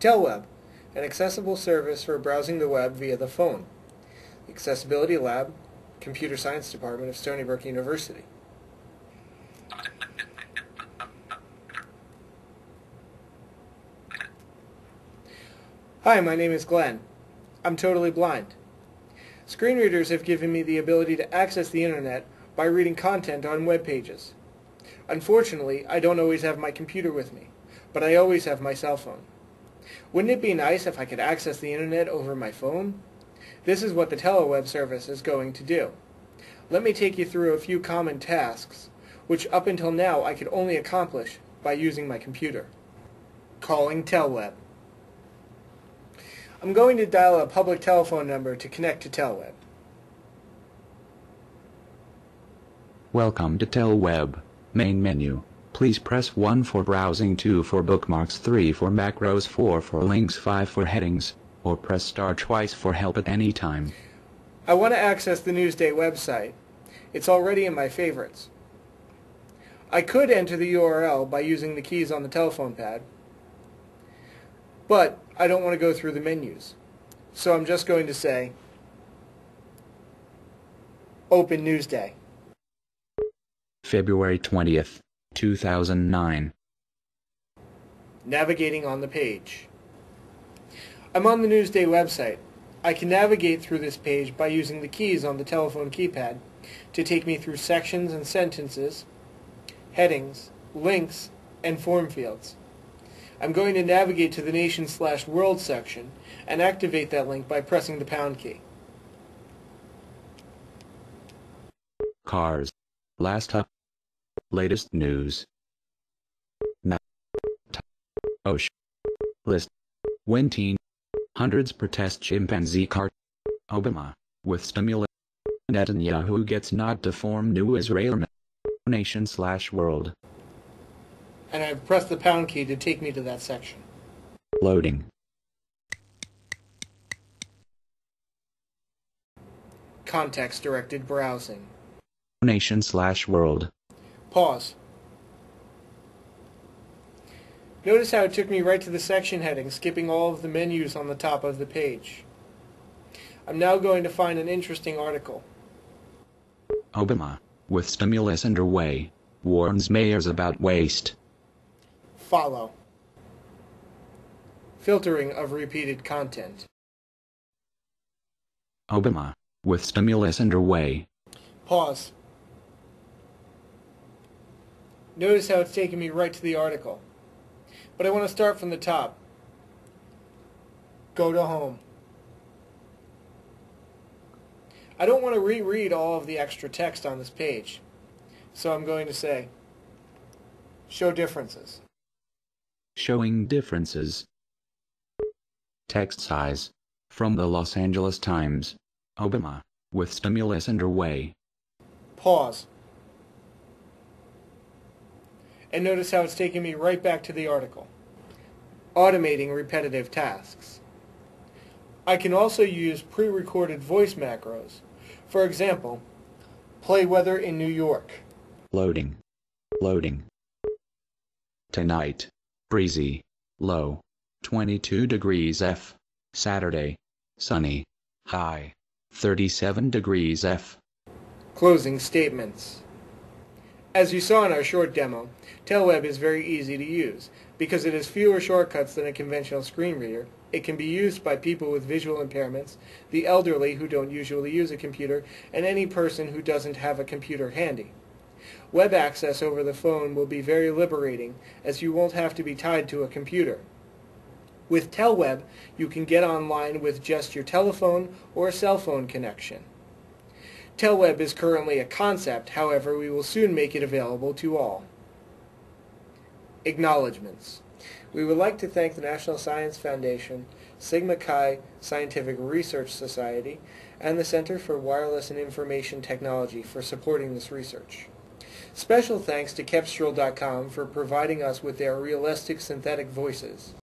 TeleWeb, an accessible service for browsing the web via the phone. Accessibility Lab, Computer Science Department of Stony Brook University. Hi, my name is Glenn. I'm totally blind. Screen readers have given me the ability to access the internet by reading content on web pages. Unfortunately, I don't always have my computer with me, but I always have my cell phone. Wouldn't it be nice if I could access the internet over my phone? This is what the TeleWeb service is going to do. Let me take you through a few common tasks, which up until now I could only accomplish by using my computer. Calling TeleWeb. I'm going to dial a public telephone number to connect to TeleWeb. Welcome to TeleWeb. Main menu. Please press 1 for browsing, 2 for bookmarks, 3 for macros, 4 for links, 5 for headings, or press star twice for help at any time. I want to access the Newsday website. It's already in my favorites. I could enter the URL by using the keys on the telephone pad, but I don't want to go through the menus. So I'm just going to say, Open Newsday. February 20th, 2009. Navigating on the page. I'm on the Newsday website. I can navigate through this page by using the keys on the telephone keypad to take me through sections and sentences, headings, links, and form fields. I'm going to navigate to the nation slash world section and activate that link by pressing the pound key. Cars. Last up. Latest news. T- Osh. Oh, List. When teen. Hundreds protest chimpanzee cart. Obama. With stimulus. Netanyahu gets nod to form new Israel nation slash world. And I've pressed the pound key to take me to that section. Loading. Context-directed browsing. Nation slash world. Pause. Notice how it took me right to the section heading, skipping all of the menus on the top of the page. I'm now going to find an interesting article. Obama. With stimulus underway. Warns mayors about waste. Follow. Filtering of repeated content. Obama. With stimulus underway. Pause. Notice how it's taking me right to the article. But I want to start from the top. Go to home. I don't want to reread all of the extra text on this page. So I'm going to say, show differences. Showing differences. Text size. From the Los Angeles Times. Obama. With stimulus underway. Pause. And notice how it's taking me right back to the article. Automating repetitive tasks. I can also use pre-recorded voice macros. For example, play weather in New York. Loading. Loading. Tonight. Breezy. Low. 22 degrees F. Saturday. Sunny. High. 37 degrees F. Closing statements. As you saw in our short demo, TeleWeb is very easy to use. Because it has fewer shortcuts than a conventional screen reader, it can be used by people with visual impairments, the elderly who don't usually use a computer, and any person who doesn't have a computer handy. Web access over the phone will be very liberating as you won't have to be tied to a computer. With TeleWeb, you can get online with just your telephone or cell phone connection. TeleWeb is currently a concept, however, we will soon make it available to all. Acknowledgements. We would like to thank the National Science Foundation, Sigma Xi Scientific Research Society, and the Center for Wireless and Information Technology for supporting this research. Special thanks to Cepstral.com for providing us with their realistic synthetic voices.